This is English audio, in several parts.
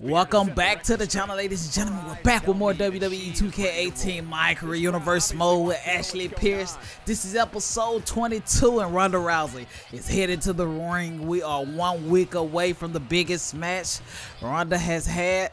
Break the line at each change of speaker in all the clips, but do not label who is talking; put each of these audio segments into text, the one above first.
Welcome back to the channel, ladies and gentlemen. We're back with more WWE 2K18 My Career Universe mode with Ashley Pierce. This is episode 22, and Ronda Rousey is headed to the ring. We are one week away from the biggest match Ronda has had.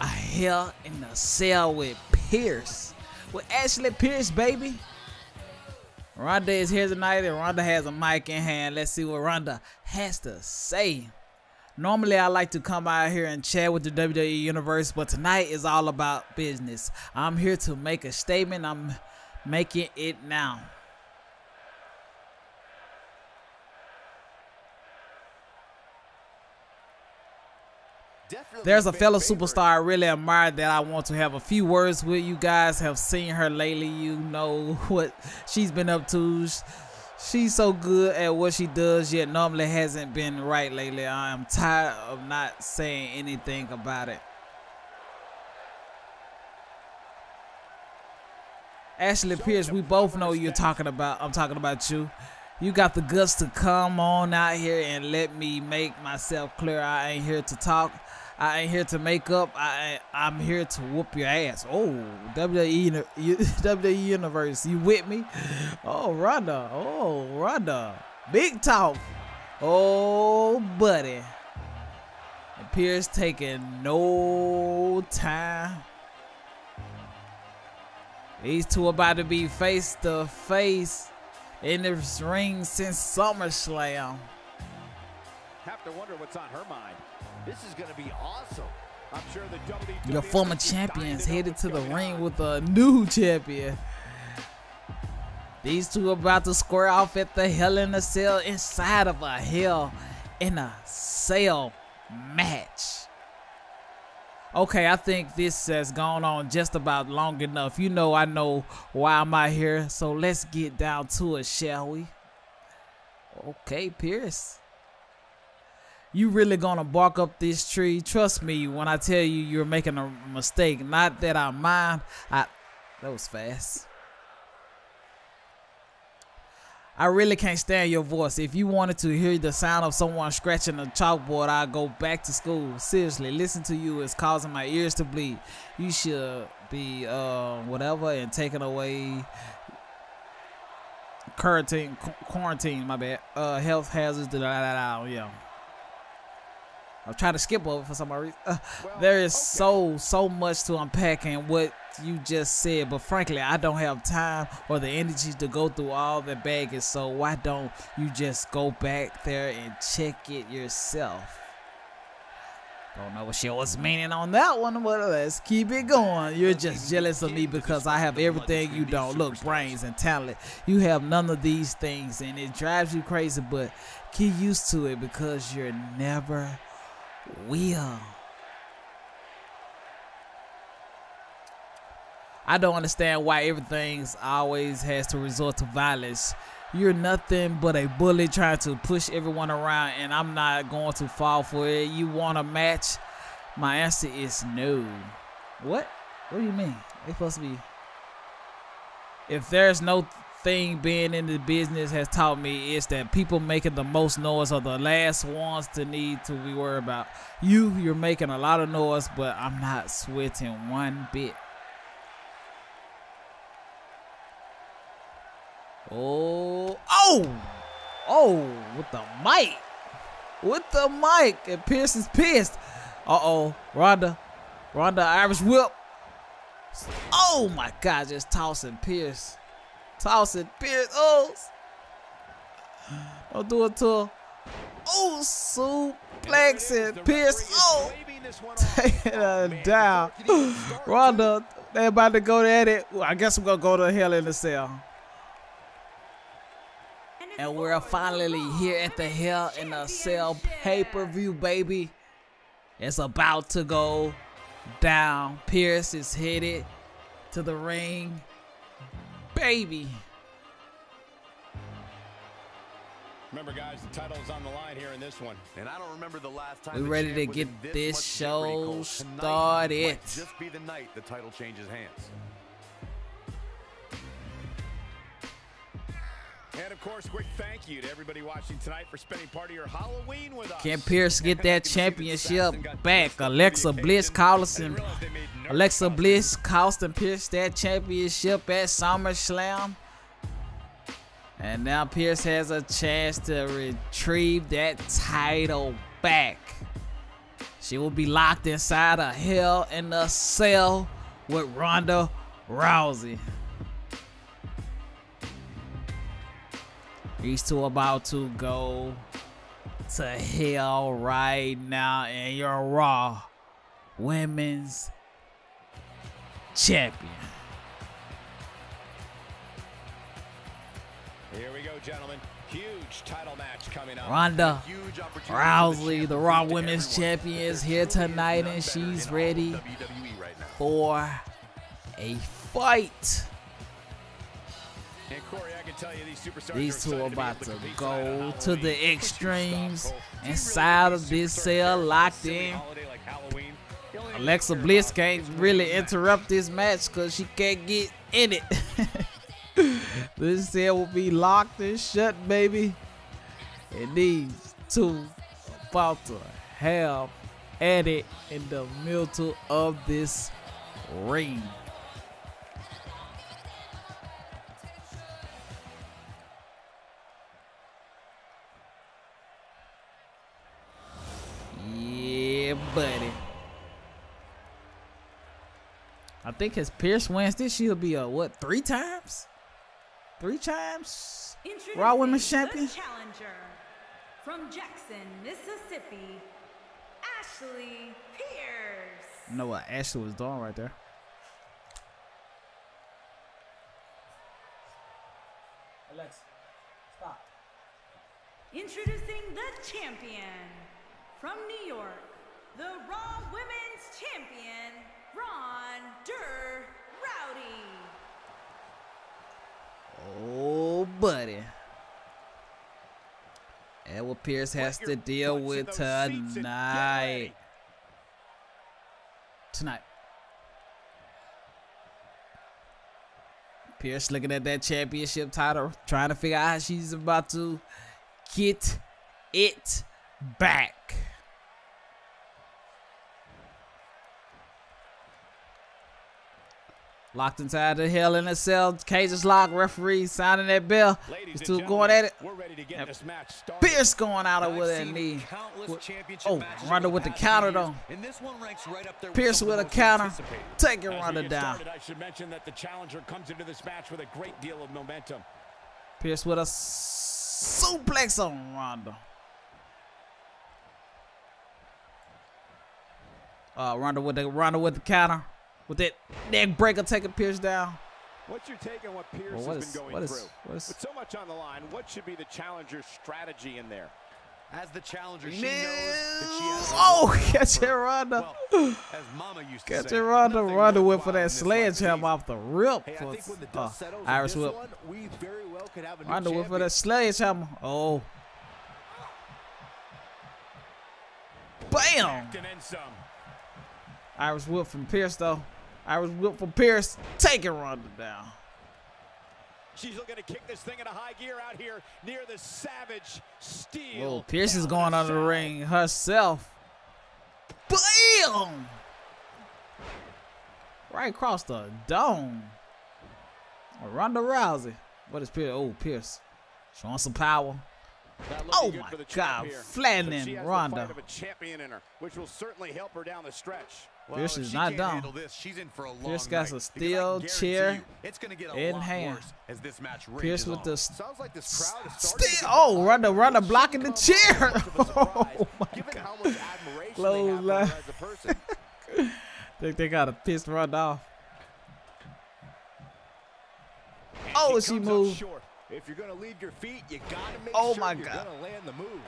A hell in a cell with Pierce. With Ashley Pierce, baby. Ronda is here tonight, and Ronda has a mic in hand. Let's see what Ronda has to say. Normally, I like to come out here and chat with the WWE Universe, but tonight is all about business. I'm here to make a statement. I'm making it now. There's a fellow superstar I really admire that I want to have a few words with. You guys have seen her lately. You know what she's been up to she's so good at what she does yet normally hasn't been right lately. I am tired of not saying anything about it. Ashley pierce we both know you're talking about i'm talking about you. You got the guts to come on out here and let me make myself clear. I ain't here to talk I ain't here to make up. I I'm here to whoop your ass. Oh, WWE WWE Universe, you with me? Oh, Ronda. Oh, Ronda. Big talk. Oh, buddy. Pierce taking no time. These two about to be face to face in this ring since SummerSlam.
Have to wonder what's on her mind. This is going to be awesome. I'm sure the WWE
Your former champions headed to the ring with a new champion. These two are about to square off at the Hell in a Cell inside of a Hell in a Cell match. Okay, I think this has gone on just about long enough. You know I know why I'm out here, so let's get down to it, shall we? Okay, Pierce you really gonna bark up this tree. Trust me when I tell you you're making a mistake. Not that I mind. I that was fast. I really can't stand your voice. If you wanted to hear the sound of someone scratching a chalkboard, I'd go back to school. Seriously, listen to you is causing my ears to bleed. You should be uh, whatever and taking away quarantine, quarantine, my bad, uh, health hazards, da, da, da, da, yeah. I'm trying to skip over for some reason. Uh, there is so so much to unpack in what you just said, but frankly, I don't have time or the energy to go through all the baggage. So why don't you just go back there and check it yourself? Don't know what she was meaning on that one, but let's keep it going. You're just jealous of me because I have everything you don't. Look, brains and talent. You have none of these things, and it drives you crazy, but get used to it because you're never will. I don't understand why everything's always has to resort to violence. You're nothing but a bully trying to push everyone around, and I'm not going to fall for it. You want a match? My answer is no. What? What do you mean? It's supposed to be. If there's no thing being in the business has taught me is that people making the most noise are the last ones to need to be worried about. You, you're making a lot of noise, but I'm not sweating one bit. Oh, oh, oh, with the mic. With the mic. And Pierce is pissed. Uh-oh, Ronda. Ronda Irish whip. Oh my God, just tossing Pierce. Tossing Pierce. Oh. Don't do it to her. Oh, suplexing Pierce. Oh. Taking uh, her down. Ronda, they about to go at it. I guess we're going to go to hell in a cell. And we're finally here at the Hell in a Cell pay-per-view, baby. It's about to go down. Pierce is headed to the ring baby.
Remember, guys, the title is on the line here in this one. And I don't remember the last time.
We're ready to get this, this show started.
Just be the night the title changes hands. Course, quick thank you to everybody watching tonight for spending part of your Halloween with us.
Can Pierce get that championship back? Alexa Bliss Carlson. Alexa Bliss Carlson Pierce that championship at SummerSlam. And now Pierce has a chance to retrieve that title back. She will be locked inside a hell in a cell with Ronda Rousey. These two about to go to hell right now in your Raw Women's Champion.
Here we go, gentlemen. Huge title match coming up.
Ronda Rousey, the Raw Women's Champion, is here tonight and she's ready for a fight.
Corey, these,
these two are about to go to the extremes inside of this cell, locked in. Alexa Bliss can't really interrupt this match because she can't get in it. this cell will be locked and shut, baby. And these two about to have at it in the middle of this ring. Buddy. I think his Pierce wins this, she'll be a what, three times? Three times? Raw Women's Champion?
Challenger from Jackson, Mississippi, Ashley Pierce.
You know what Ashley was doing right there. Alexa, stop.
Introducing the champion from New York, the Raw Women's Champion, Ronda Rowdy.
Oh, buddy. And what Pierce has to deal with tonight. Tonight. Pierce looking at that championship title, trying to figure out how she's about to get it back. Locked inside the hell in a cell. Cages locked. Referee signing that bell. These two going at it. Pierce going out of with that knee. Oh, Ronda with the counter though. Pierce with a counter. Taking Ronda down.
I should mention that the challenger comes into this match with a great deal of momentum.
Pierce with a suplex on Ronda. Uh, Ronda with the Ronda with the counter with that neck breaker taking Pierce down.
What's your take on what Pierce
well, what
has
is,
been going
what is,
through?
What is,
With so much on the line, what should be the challenger's strategy in there?
As the challenger, she knows that she has
Oh, catch it, Ronda.
Well, as Mama used to
Catch
say,
it, Ronda.
nothing
Ronda went for that
in this life is
sledgehammer off the rip.
Hey, I
for,
think when the
uh,
dust settles
Irish whip.
one, we very well could have a new
Ronda went for that sledgehammer. Oh. Bam!
And then some.
Irish whip from Pierce, though. Irish whip for Pierce. Taking Ronda down.
She's looking to kick this thing into high gear out here near the Savage Steel.
Oh, Pierce is going
in a
under the ring herself. Bam! Right across the dome. Ronda Rousey. What is Pierce? Oh, Pierce. Showing some power. Oh my
for the champ
God, flattening
but she has the
Ronda.
of champion in her, which will certainly help her down the stretch.
Well,
Pierce is not
handle This, she's in for a long
Pierce got a steel chair
it's gonna get a
in hand.
worse as this match
Pierce with the
Sounds like this crowd is
steel. Oh,
run
the
her,
Ronda
which
blocking the chair.
as much of a surprise,
Oh my God.
how much they
Close line.
her as a person.
Think they got a pissed Ronda off.
And
Oh,
she
moved.
If you're going to leave your feet, you got to make
Oh
sure
my
you're
God.
going to land the move.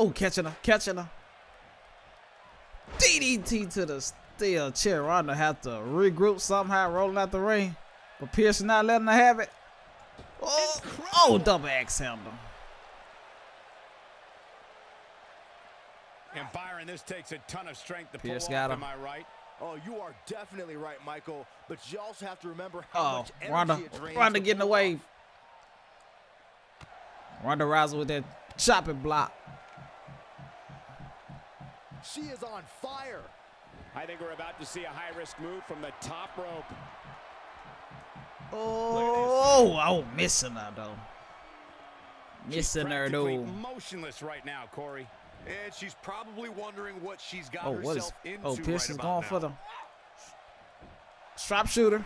Oh, catching her, catching her. DDT to the steel chair. Ronda have to regroup somehow, rolling out the ring. But Pierce not letting her have it. Oh, oh double axe handle.
And Byron, this takes a ton of strength to
Pierce
pull
got
off,
him.
am I right?
Oh, you are definitely right, Michael. But you also have to remember how
Oh,
much energy
Ronda, Ronda getting away. Ronda Rousey with that chopping block.
She is on fire.
I think we're about to see a high-risk move from the top rope.
Oh, oh, oh, missing her though. Missing her though.
motionless right now, Corey. And she's probably wondering what she's got
Oh, what is?
herself oh, into
Oh, Pierce
right
is
about
going
now.
for the sharpshooter.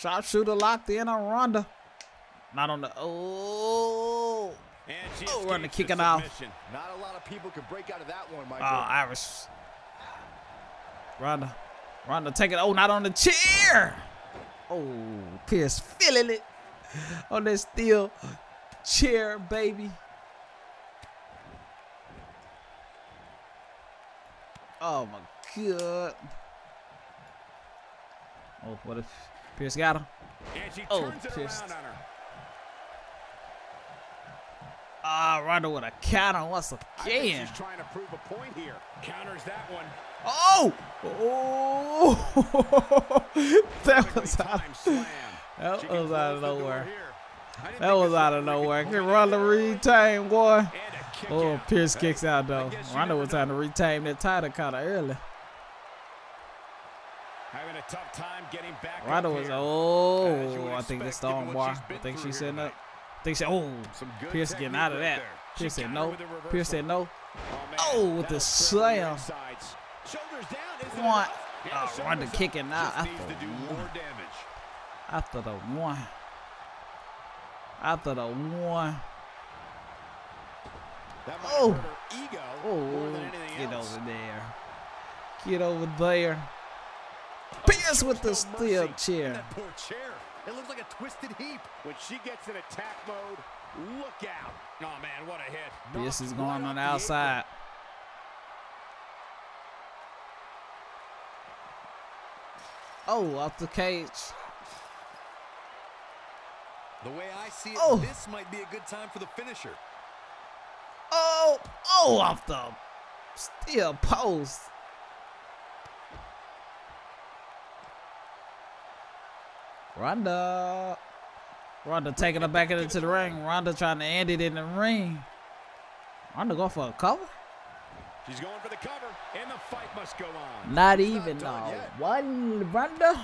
Sharpshooter locked in on Ronda. Not on the. Oh,
And she
Oh, Ronda
escapes the
kicking off.
submission.
Not a lot of people can break out of that one,
oh, uh,
Michael.
Irish. Ronda, Ronda take it. Oh, not on the chair. Oh, Pierce feeling it on that steel chair, baby. Oh my god. Oh, what if Pierce got him?
And she
Oh,
turns it
pissed.
around on her.
Ah, Ronda with a counter once again.
she's trying to prove a point here. Counters that one.
Oh! Oh! that was out, that was out of nowhere.
here. I didn't
That was out of nowhere. Can Ronda retain, boy?
And a kick
Oh. Pierce kicks out though. Ronda was trying to retain that title kind of early.
Having a tough time getting back
Ronda was
here.
As you
oh, I think this the arm bar. I think she's
here
setting up. Think she oh, Pierce getting out of that. Pierce said no.
with a reversal.
Pierce said no.
Oh,
Oh, with the slam.
insides.
Shoulders down. Isn't
One. Oh,
uh,
Ronda kicking out after the one. After the one. After the one. Oh.
hurt her ego more
Oh, get over there. Get over there. Pierce with the steel chair.
That poor chair. It looks like a twisted heap.
When she gets in attack mode, look out. Oh, man, what a hit.
Pierce is going
right
on the
off
outside. Oh, off the cage.
The way I see it,
Oh.
this might be a good time for the finisher.
Oh, oh, off the steel post. Ronda. Ronda taking her back into the ring. Ronda trying to end it in the ring. Ronda going for a cover?
She's going for the cover, and the fight must go on.
Not
It's
even
not done
uh,
no.
One Ronda.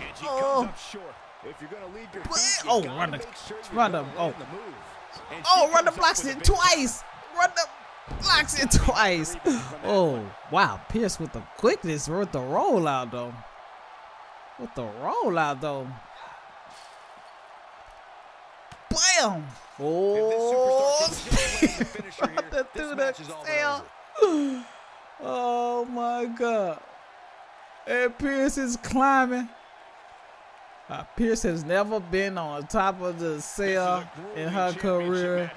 And she
Oh.
comes up oh. short.
If you're going to leave your feet,
oh,
you gotta
Ronda-
sure
Ronda, oh.
land the move.
And oh, she
Oh, Ronda
comes
blocks it
twice. cover.
twice. Blocks it twice. Oh, wow. Pierce with the quickness with the rollout, though. With the rollout, though. Bam! Oh,
If this superstar can just land the finisher here,
Ronda
this
threw
match
the
is all but
tail. Oh, my God. And Pierce is climbing. Uh, Pierce has never been on top of the cell in her career.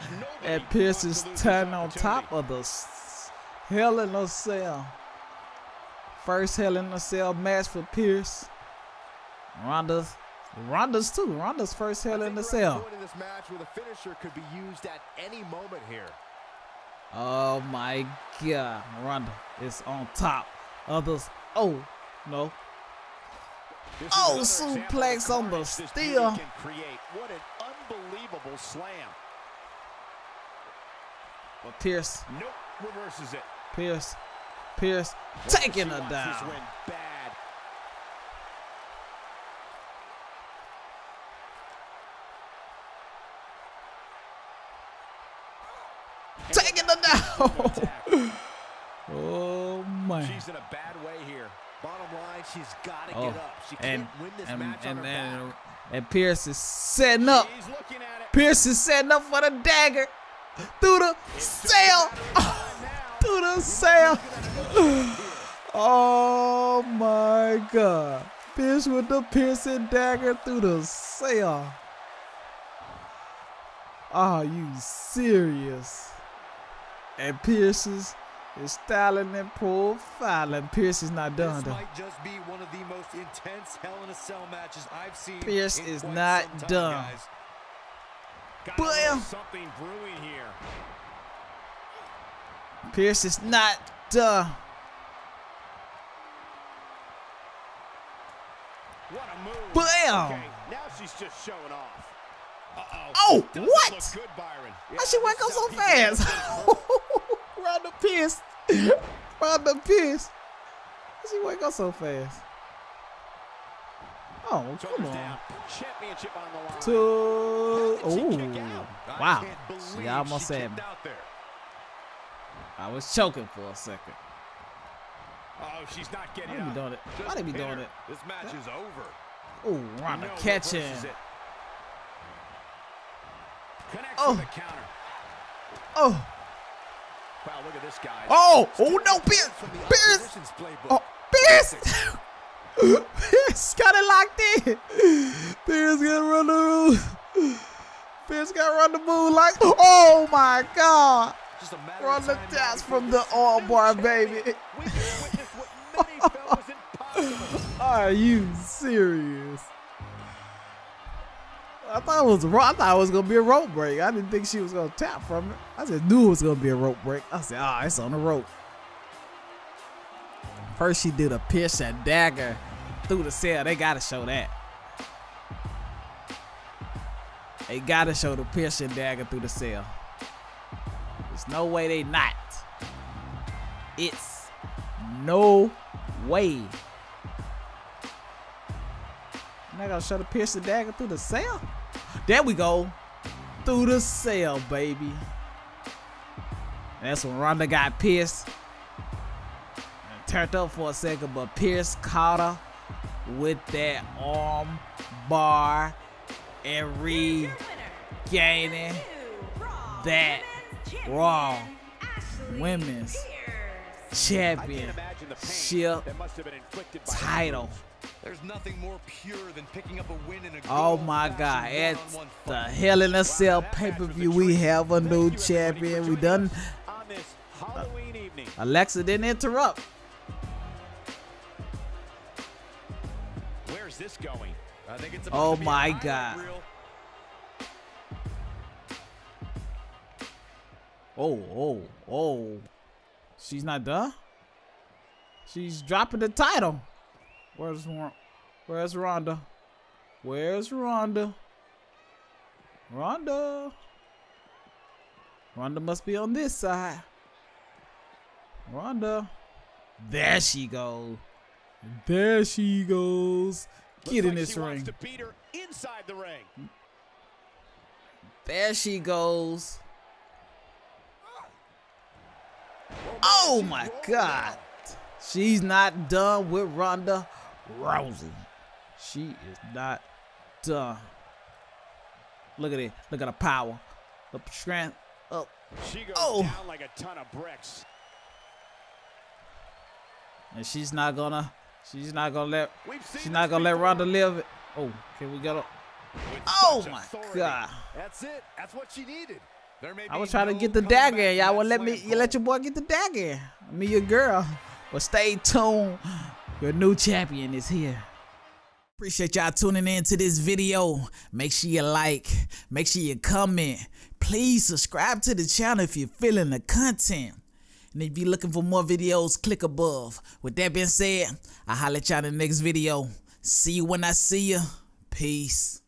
And Pierce is turning on top of the Hell in a Cell. First Hell in a Cell match for Pierce. Ronda's, Ronda's too. Ronda's first Hell in the
we're at a
Cell.
in this match where the finisher could be used at any moment here.
Oh my God. Ronda is on top. Others. Oh, no. Oh,
another example of
suplex on the
carnage this beauty
steel.
create. What an unbelievable slam.
But Pierce,
Nope, reverses it.
Pierce, Pierce taking her down.
bad.
Taking her down. Oh man.
She's in a bad way here.
Bottom line, she's got to
Oh,
get up. She can't
and
win this
and
match
and,
on her
and,
back.
and Pierce is setting up.
She's looking at it.
Pierce is setting up for the dagger through the cell. through the cell. Oh my God. Pierce with the piercing dagger through the cell. Are you serious? And Pierce is, is styling and profiling. Pierce is not done
This
though.
might just be one of the most intense Hell in a Cell matches I've seen.
Pierce is not done.
guys.
Got a
Blam.
little something brewing here.
Pierce is not done.
What a move.
Bam!
Okay, now she's just showing off. Uh-oh.
Oh, what?
Look good.
Why she wake up so fast? the Pierce. Ronda Pierce. Why she wake up so fast? Oh, come on.
down. Championship on the line.
Two.
How
Ooh. Wow. She almost had me. I was choking for a second.
Oh, she's not
Why
getting
be
up.
doing it? Why they be doing it?
This match is over.
Oh, Ronda catching.
reverses it. Connects
Oh. Oh,
Wow, look at this guy.
oh, oh no, Pierce. Pierce. Oh, Pierce. Pierce got it locked in. Pierce got to run the room. Pierce got to run the move like, oh my God.
Just a matter
Run the
now
from the
new
bar, baby.
We just witnessed what many felt was impossible.
Are you serious? I thought it was a I thought it was gonna be a rope break. I didn't think she was gonna tap from it. I just knew it was gonna be a rope break. I said, ah, it's on the rope. First she did a pierce and dagger through the cell. They gotta show that. They gotta show the pierce and dagger through the cell. There's no way they not. It's no way. And I gotta show the pierce and dagger through the cell. There we go. Through the cell, baby. That's when Ronda got pissed. And turned up for a second, but Pierce caught her with that arm bar and
Here's your winner,
regaining that
Women's
Raw Women's
Pierce.
I
champion
imagine pain
ship
that must have been inflicted by
title.
There's nothing more pure than picking up a win in a
Oh my God! At
one-on-one
the. Hell in a Cell
that pay-per-view.
we have a new
you, everybody, for
champion. We done.
us on this Halloween evening.
Alexa didn't interrupt.
Where's this going?
I think it's about
Oh
to be
my God.
reel.
Oh, oh, oh. She's not done? She's dropping the title. Where's Ron- Where's Ronda? Where's Ronda? Ronda. Ronda must be on this side. Ronda. There she goes. There she goes. Get
Looks
in
like
this ring.
to beat her inside the ring.
There she goes. Oh, oh my God. She's not done with Ronda Rousey. She is not done. Look at it. Look at the power. The strength. Up.
She goes
Oh.
down like a ton of bricks.
And she's not gonna. She's not gonna let. She's not gonna let
before.
Ronda live it. Oh, can we get up? Oh my
authority.
God.
That's it. That's what she needed.
There may
I was trying to get the dagger. Y'all wouldn't let me. You let your boy get the dagger. Me, your girl. But stay tuned. Your new champion is here. Appreciate y'all tuning in to this video. Make sure you like. Make sure you comment. Please subscribe to the channel if you're feeling the content. And if you're looking for more videos, click above. With that being said, I'll holler at y'all in the next video. See you when I see you. Peace.